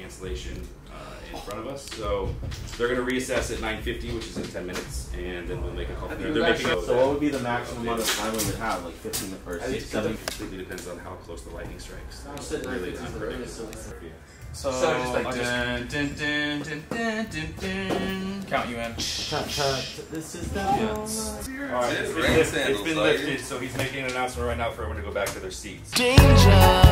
cancellation uh, in front of us. So they're going to reassess at 9:50, which is in 10 minutes, and then we'll make a call. They're, they're making So what would be the maximum amount of time we would have? Like 15 or I think it 7? completely depends on how close the lightning strikes. You Really 9:50 the unpredictable. so- So, just like dun, dun, dun, dun, dun, dun, dun. count you in. This is the Yeah. All right, It's it's been, it's been lifted, so he's making an announcement right now for everyone to go back to their seats. Danger.